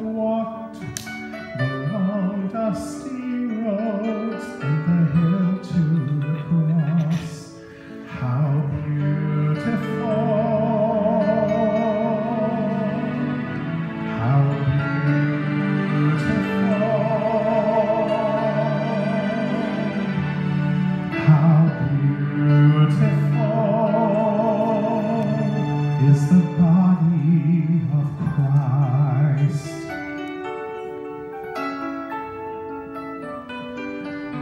the long dusty roads and the hill to cross. How beautiful! How beautiful! How beautiful is the cross?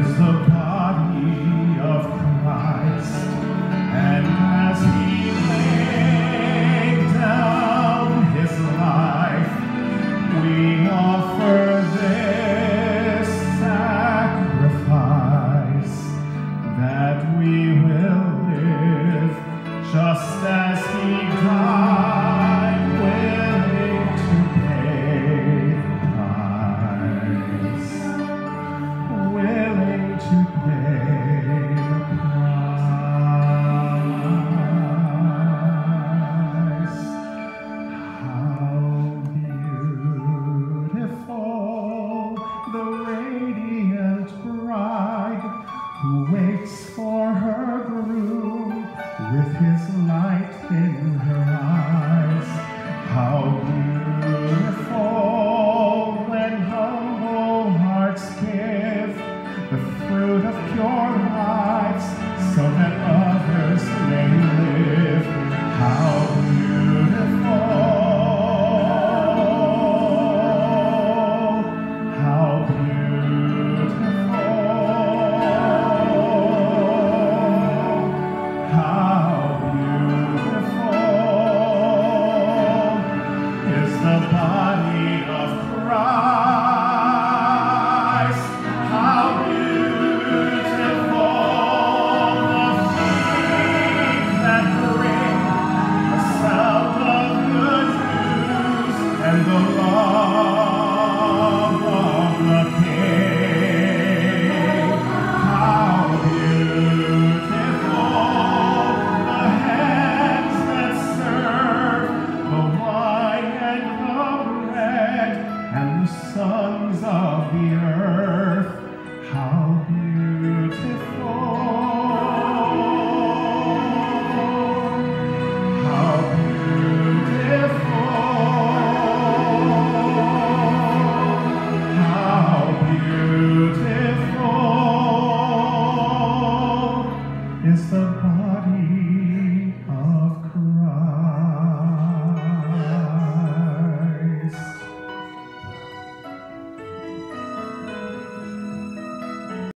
is the his light in her eyes. How beautiful when humble hearts give the fruit of pure lives so that others may live. How